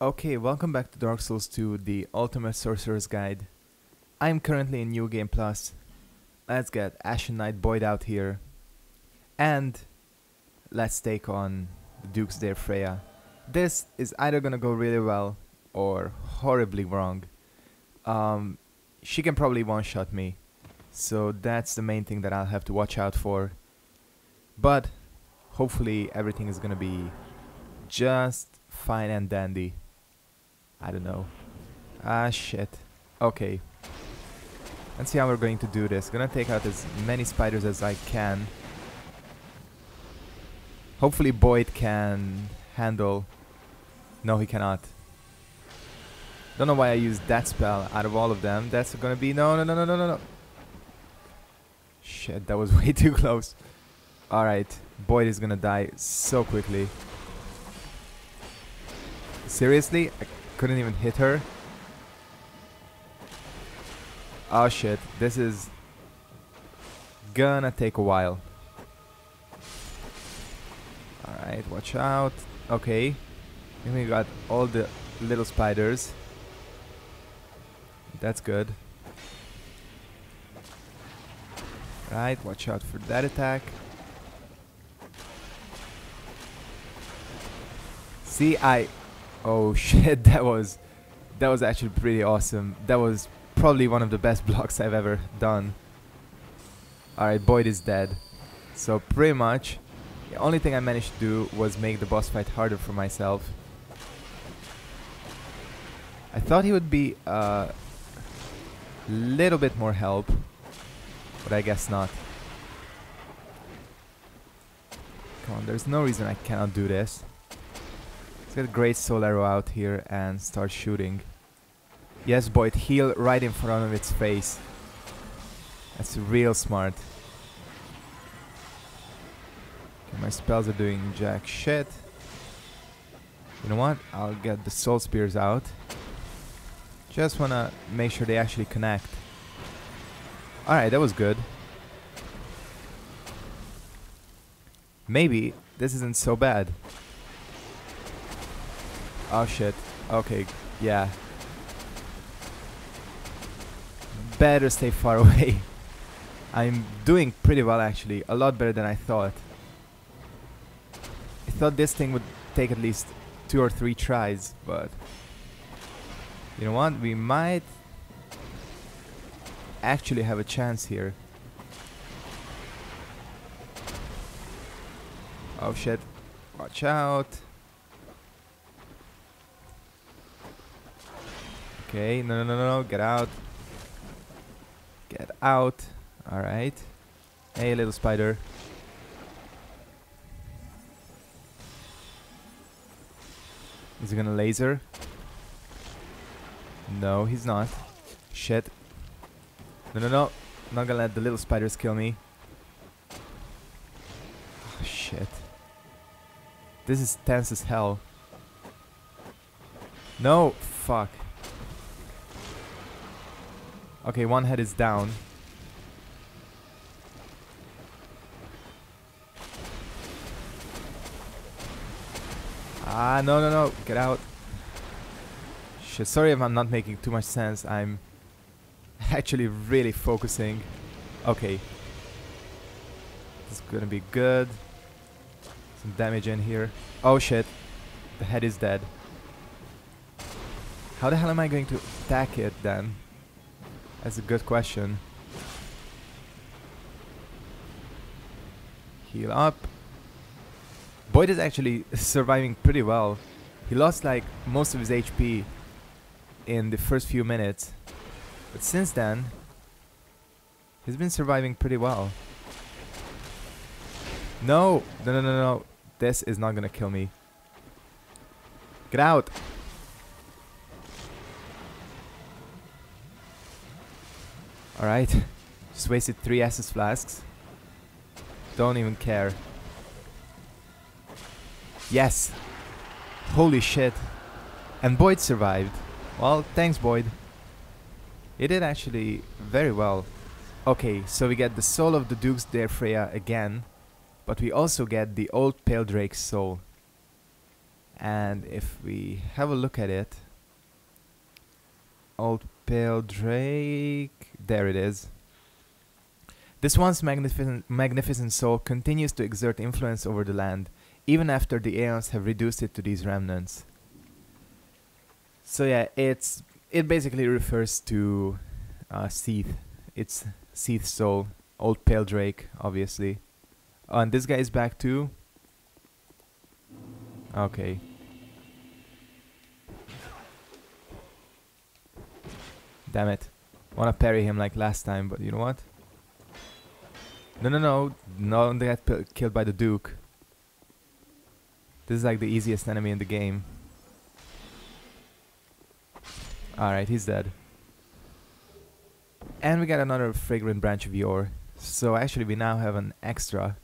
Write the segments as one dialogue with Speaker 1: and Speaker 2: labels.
Speaker 1: Okay, welcome back to Dark Souls 2, the Ultimate Sorcerer's Guide. I'm currently in New Game Plus. Let's get Ashen Knight Boyd out here. And let's take on Duke's Dear Freja. This is either gonna go really well or horribly wrong. Um, she can probably one-shot me. So that's the main thing that I'll have to watch out for. But hopefully everything is gonna be just fine and dandy. I don't know. Ah, shit. Okay. Let's see how we're going to do this. Gonna take out as many spiders as I can. Hopefully Boyd can handle... No, he cannot. Don't know why I used that spell out of all of them. That's gonna be... No, no, no, no, no, no, no. Shit, that was way too close. Alright, Boyd is gonna die so quickly. Seriously? I couldn't even hit her. Oh shit, this is gonna take a while. Alright, watch out. Okay. And we got all the little spiders. That's good. Right, watch out for that attack. See, I Oh shit, that was that was actually pretty awesome. That was probably one of the best blocks I've ever done. Alright, Boyd is dead. So pretty much, the only thing I managed to do was make the boss fight harder for myself. I thought he would be a uh, little bit more help, but I guess not. Come on, there's no reason I cannot do this. Let's get Great Soul Arrow out here and start shooting. Yes, Boyd, heal right in front of its face. That's real smart. Okay, my spells are doing jack shit. You know what? I'll get the Soul Spears out. Just wanna make sure they actually connect. Alright, that was good. Maybe this isn't so bad. Oh shit. Okay, yeah. Better stay far away. I'm doing pretty well actually, a lot better than I thought. I thought this thing would take at least two or three tries, but... You know what, we might actually have a chance here. Oh shit, watch out. Okay, no, no, no, no, get out. Get out. Alright. Hey, little spider. Is he gonna laser? No, he's not. Shit. No, no, no. Not gonna let the little spiders kill me. Oh, shit. This is tense as hell. No! Fuck. Okay, one head is down. Ah, no, no, no. Get out. Shit, sorry if I'm not making too much sense. I'm actually really focusing. Okay. This is gonna be good. Some damage in here. Oh shit. The head is dead. How the hell am I going to attack it then? That's a good question. Heal up. Boyd is actually surviving pretty well. He lost like most of his HP in the first few minutes. But since then, he's been surviving pretty well. No! No, no, no, no. This is not gonna kill me. Get out! Alright. Just wasted three Estus flasks. Don't even care. Yes! Holy shit. And Boyd survived. Well, thanks Boyd. He did actually very well. Okay, so we get the soul of the Duke's Dear Freja again. But we also get the old Pale Drake's soul. And if we have a look at it, Old Pale Drake, there it is. This once magnificent, magnificent soul continues to exert influence over the land, even after the Aeons have reduced it to these remnants. So yeah, it's it basically refers to uh, Seath. It's Seath's soul, old pale Drake, obviously. Oh, and this guy is back too. Okay. Damn it. Wanna parry him like last time, but you know what? No, no, no. No, they get killed by the Duke. This is like the easiest enemy in the game. Alright, he's dead. And we got another fragrant branch of yore. So actually we now have an extra.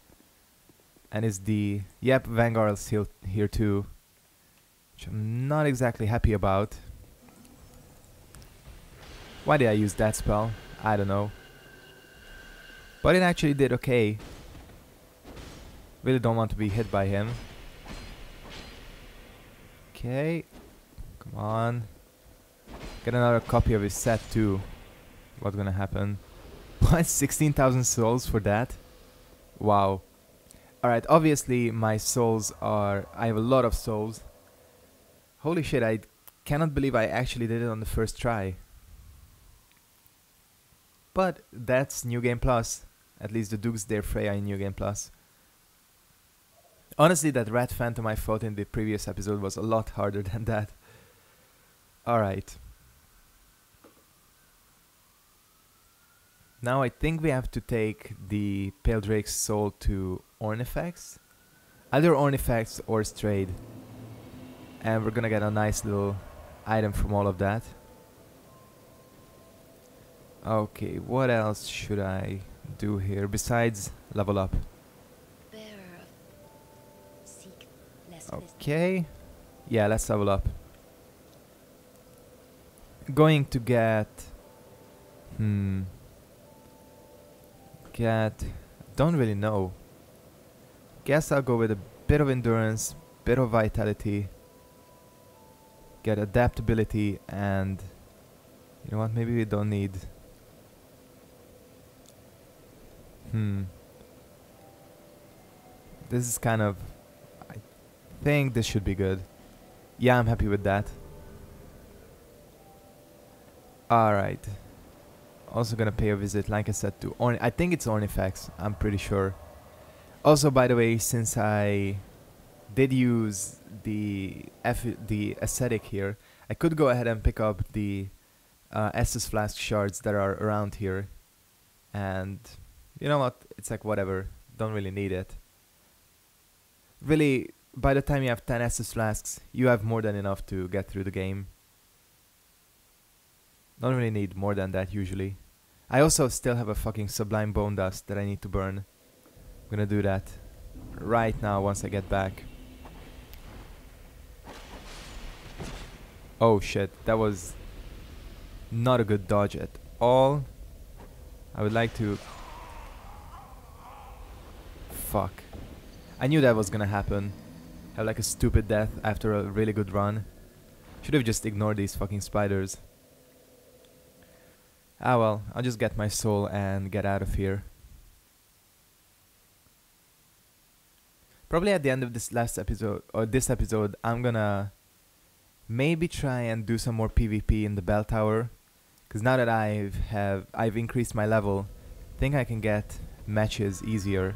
Speaker 1: And it's the... Yep, Vanguard's here, here too. Which I'm not exactly happy about. Why did I use that spell? I don't know. But it actually did okay. Really don't want to be hit by him. Okay. Come on. Get another copy of his set too. What's gonna happen? What? 16,000 souls for that? Wow. Alright, obviously my souls are... I have a lot of souls. Holy shit, I cannot believe I actually did it on the first try. But that's New Game Plus. At least the Duke's Dear Freja in New Game Plus. Honestly, that Red Phantom I fought in the previous episode was a lot harder than that. Alright. Now I think we have to take the Pale Drake's soul to Ornifex. Either Ornifex or Straid. And we're gonna get a nice little item from all of that. Okay, what else should I do here besides level up? Okay. Yeah, let's level up. Going to get... Hmm get... Don't really know. Guess I'll go with a bit of endurance, bit of vitality, get adaptability, and... You know what, maybe we don't need... Hmm. This is kind of... I think this should be good. Yeah, I'm happy with that. Alright. Also gonna pay a visit, like I said, to Orn. I think it's Ornifex. I'm pretty sure. Also, by the way, since I did use the F the aesthetic here, I could go ahead and pick up the uh, flask shards that are around here, and you know what? It's like whatever. Don't really need it. Really, by the time you have 10 Estus flasks, you have more than enough to get through the game. Don't really need more than that usually. I also still have a fucking sublime bone dust that I need to burn. I'm gonna do that right now once I get back. Oh shit, that was not a good dodge at all. I would like to... Fuck. I knew that was gonna happen. Have like a stupid death after a really good run. Should have just ignored these fucking spiders. Ah well, I'll just get my soul and get out of here. Probably at the end of this last episode, or this episode, I'm gonna maybe try and do some more PvP in the bell tower. Cause now that I've have I've increased my level, I think I can get matches easier.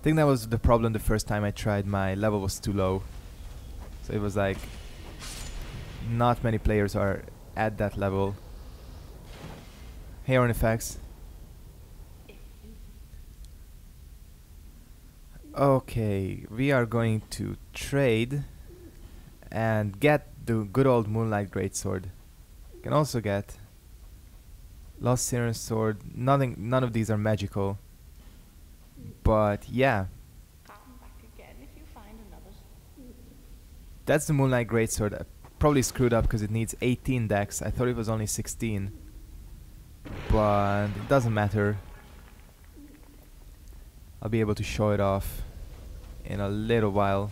Speaker 1: I think that was the problem the first time I tried. My level was too low, so it was like not many players are at that level. Hey Ornifex. Okay, we are going to trade and get the good old Moonlight Greatsword. Can also get Lost Siren Sword. Nothing, none of these are magical. But yeah. That's the Moonlight Greatsword. I probably screwed up because it needs 18 dex. I thought it was only 16 but it doesn't matter. I'll be able to show it off in a little while.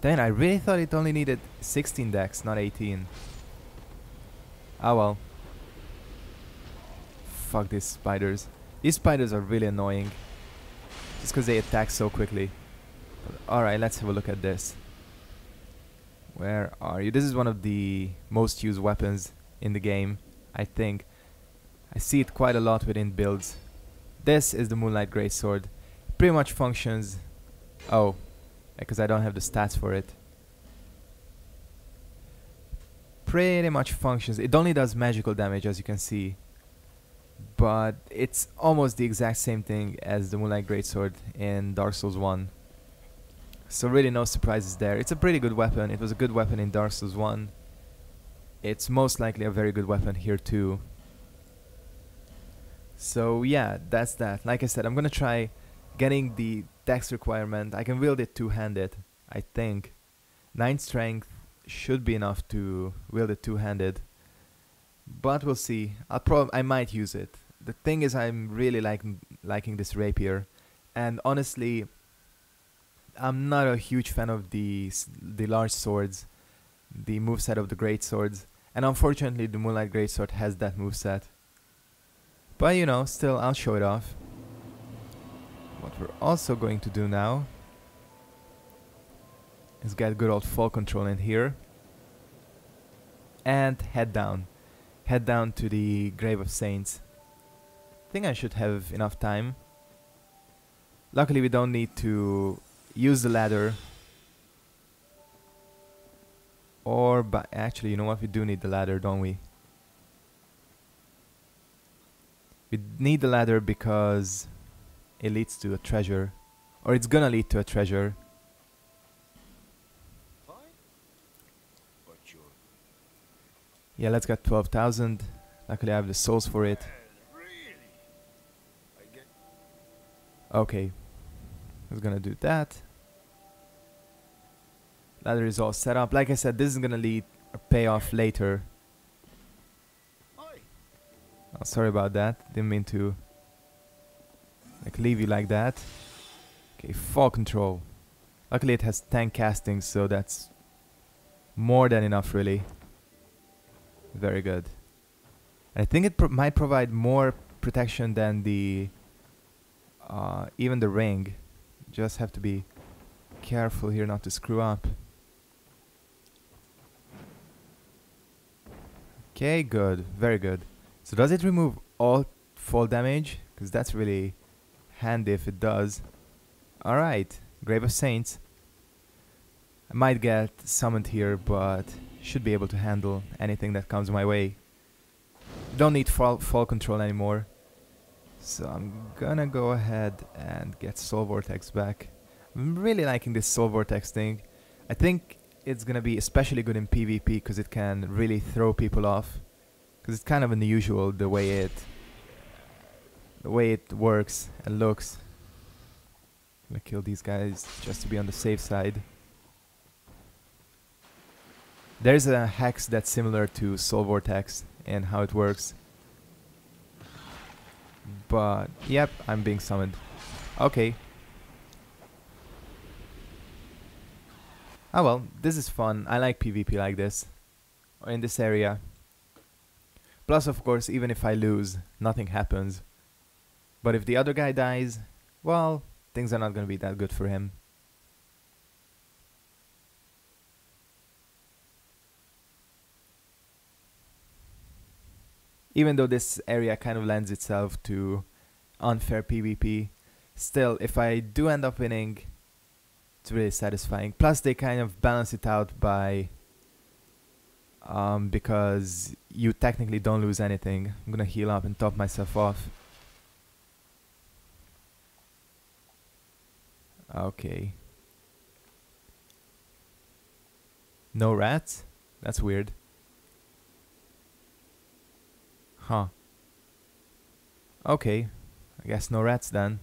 Speaker 1: Then I really thought it only needed 16 dex, not 18. Ah well. Fuck these spiders. These spiders are really annoying. Just because they attack so quickly. Alright, let's have a look at this. Where are you? This is one of the most used weapons in the game, I think. I see it quite a lot within builds. This is the Moonlight Greatsword. Pretty much functions... Oh, because I don't have the stats for it. Pretty much functions. It only does magical damage as you can see. But it's almost the exact same thing as the Moonlight Greatsword in Dark Souls 1. So really no surprises there. It's a pretty good weapon. It was a good weapon in Dark Souls 1. It's most likely a very good weapon here too. So yeah, that's that. Like I said, I'm gonna try getting the dex requirement. I can wield it two-handed, I think. 9 strength should be enough to wield it two-handed. But we'll see. I'll prob I might use it. The thing is I'm really liking liking this rapier. And honestly, I'm not a huge fan of the the large swords, the moveset of the great swords. And unfortunately the Moonlight Greatsword has that moveset. But you know, still I'll show it off. What we're also going to do now is get good old fall control in here and head down. Head down to the Grave of Saints. Think I should have enough time. Luckily we don't need to use the ladder or but actually you know what we do need the ladder don't we we need the ladder because it leads to a treasure. Or it's gonna lead to a treasure. Yeah, let's get 12,000. Luckily I have the souls for it. Okay. I was gonna do that. Ladder is all set up. Like I said, this is gonna lead a payoff later. Oh, sorry about that. Didn't mean to like leave you like that. Okay, fall control. Luckily it has 10 castings, so that's more than enough really. Very good. I think it pro might provide more protection than the uh, even the ring. Just have to be careful here not to screw up. Okay, good. Very good. So does it remove all fall damage? Because that's really handy if it does. Alright, Grave of Saints. I might get summoned here, but should be able to handle anything that comes my way. Don't need fall, fall control anymore. So I'm gonna go ahead and get Soul Vortex back. I'm really liking this Soul Vortex thing. I think it's gonna be especially good in PvP because it can really throw people off. Because it's kind of unusual the way it the way it works and looks. I'm gonna kill these guys just to be on the safe side. There's a hex that's similar to Soul Vortex and how it works. But, yep, I'm being summoned. Okay. Oh well, this is fun. I like PvP like this. In this area. Plus, of course, even if I lose, nothing happens. But if the other guy dies, well, things are not going to be that good for him. Even though this area kind of lends itself to unfair PvP, still, if I do end up winning, it's really satisfying. Plus, they kind of balance it out by um, because you technically don't lose anything. I'm gonna heal up and top myself off. Okay. No rats? That's weird. Huh. Okay. I guess no rats then.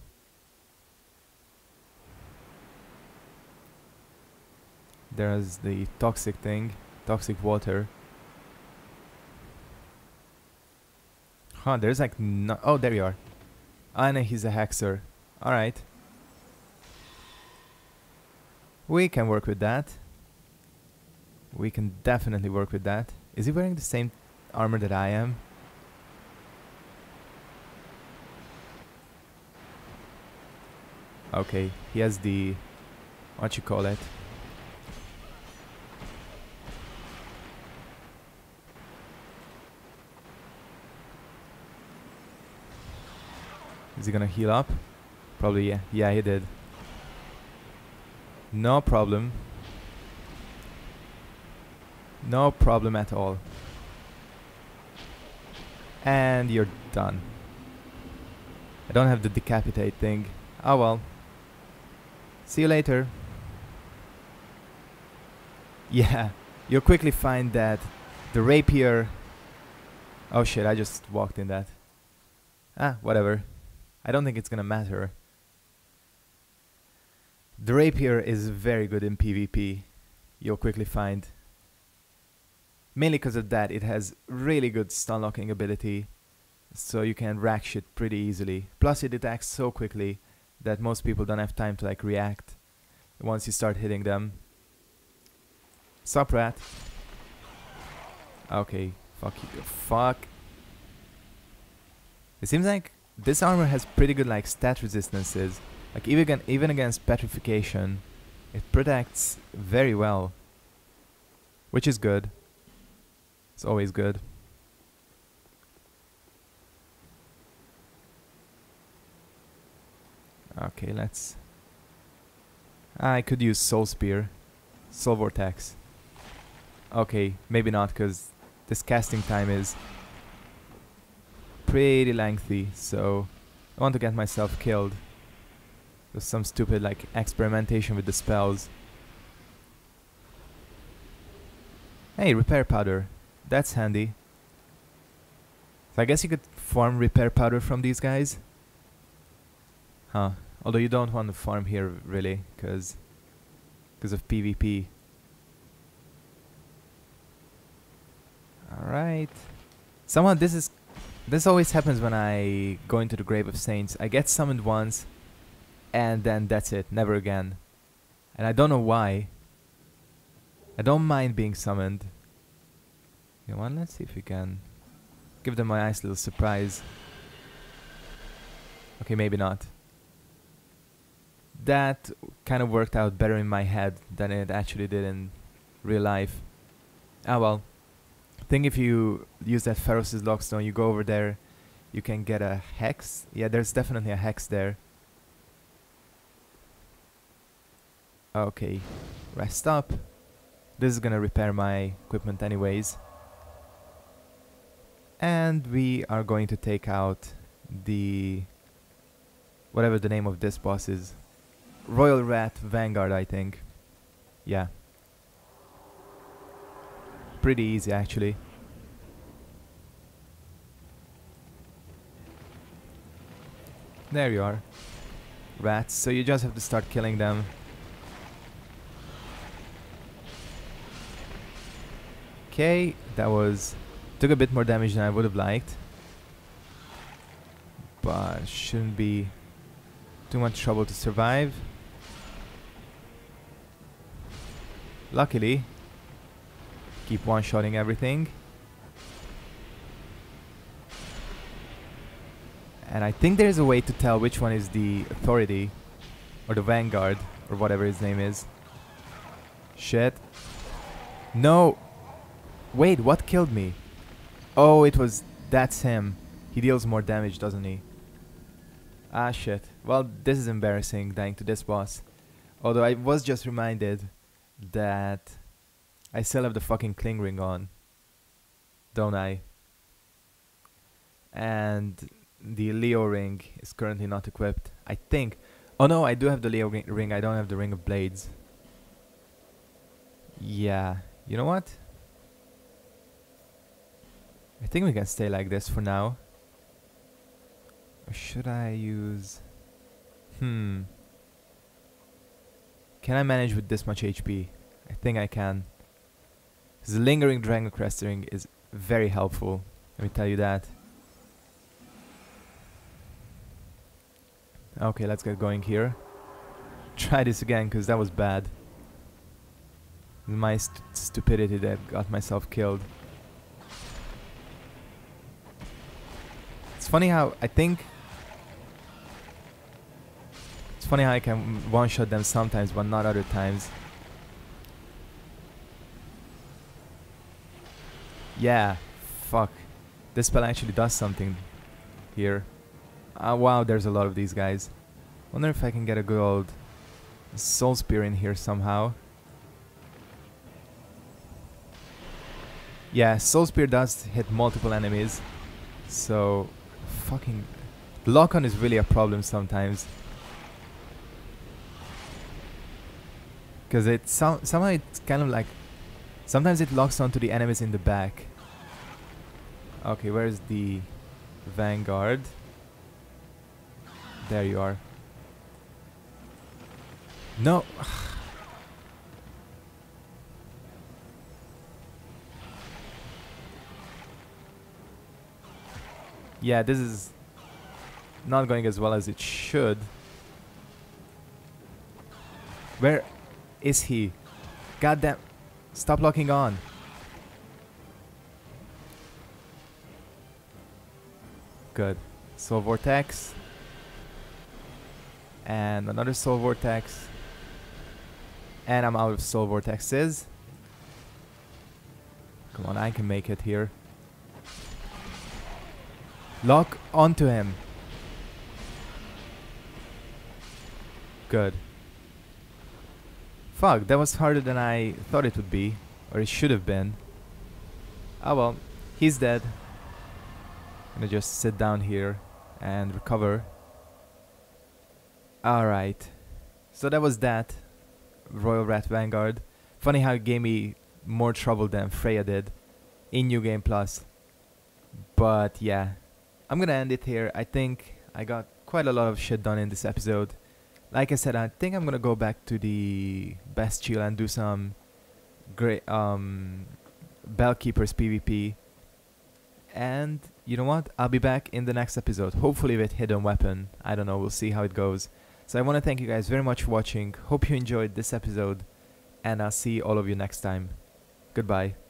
Speaker 1: There's the toxic thing. Toxic water. Huh, there's like no- Oh, there you are. Ah, and he's a hexer. Alright. We can work with that. We can definitely work with that. Is he wearing the same armor that I am? Okay, he has the... What you call it? Is he gonna heal up? Probably, yeah. Yeah, he did. No problem. No problem at all. And you're done. I don't have the decapitate thing. Oh well. See you later. Yeah, you'll quickly find that the rapier... Oh shit, I just walked in that. Ah, whatever. I don't think it's gonna matter. The rapier is very good in PvP, you'll quickly find. Mainly because of that, it has really good stun locking ability, so you can rack shit pretty easily. Plus it attacks so quickly that most people don't have time to like react once you start hitting them. Sup rat? Okay, fuck you. Fuck. It seems like this armor has pretty good like stat resistances. Like even even against petrification, it protects very well. Which is good. It's always good. Okay, let's... I could use Soul Spear. Soul Vortex. Okay, maybe not, because this casting time is pretty lengthy, so I want to get myself killed. With some stupid like experimentation with the spells. Hey, repair powder. That's handy. So I guess you could farm repair powder from these guys. Huh. Although you don't want to farm here really, because because of PvP. Alright. Somehow this is this always happens when I go into the Grave of Saints. I get summoned once, and then that's it, never again. And I don't know why. I don't mind being summoned. You know what, let's see if we can give them a nice little surprise. Okay, maybe not. That kind of worked out better in my head than it actually did in real life. Ah well I think if you use that Pharros' Lockstone, you go over there, you can get a hex. Yeah, there's definitely a hex there. Okay, rest up. This is gonna repair my equipment anyways. And we are going to take out the... Whatever the name of this boss is. Royal Rat Vanguard, I think. Yeah pretty easy actually. There you are. Rats, so you just have to start killing them. Okay, that was... Took a bit more damage than I would have liked. But shouldn't be too much trouble to survive. Luckily, keep one-shotting everything. And I think there's a way to tell which one is the authority or the vanguard or whatever his name is. Shit. No. Wait, what killed me? Oh, it was... That's him. He deals more damage, doesn't he? Ah, shit. Well, this is embarrassing, dying to this boss. Although I was just reminded that I still have the fucking cling ring on. Don't I? And the Leo ring is currently not equipped. I think. Oh no, I do have the Leo ring. I don't have the ring of blades. Yeah. You know what? I think we can stay like this for now. Or should I use... Hmm. Can I manage with this much HP? I think I can. The lingering Dragon Crest ring is very helpful. Let me tell you that. Okay, let's get going here. Try this again, because that was bad. My st stupidity that got myself killed. It's funny how I think it's funny how I can one-shot them sometimes, but not other times. Yeah, fuck. This spell actually does something here. Ah, wow, there's a lot of these guys. Wonder if I can get a good old soul spear in here somehow. Yeah, soul spear does hit multiple enemies. So, fucking... Lock-on is really a problem sometimes. Because it so somehow it's kind of like... Sometimes it locks onto the enemies in the back. Okay, where's the Vanguard? There you are. No! yeah, this is not going as well as it should. Where is he? Goddamn. Stop locking on. Good. Soul Vortex. And another Soul Vortex. And I'm out of Soul Vortexes. Come on, I can make it here. Lock onto him. Good. Fuck, that was harder than I thought it would be. Or it should have been. Oh well, he's dead. I'm gonna just sit down here and recover. Alright. So that was that. Royal Rat Vanguard. Funny how it gave me more trouble than Freja did in New Game Plus. But yeah, I'm gonna end it here. I think I got quite a lot of shit done in this episode. Like I said, I think I'm gonna go back to the Bestial and do some great um Bellkeepers PvP. And you know what? I'll be back in the next episode, hopefully with Hidden Weapon. I don't know, we'll see how it goes. So I want to thank you guys very much for watching. Hope you enjoyed this episode, and I'll see all of you next time. Goodbye.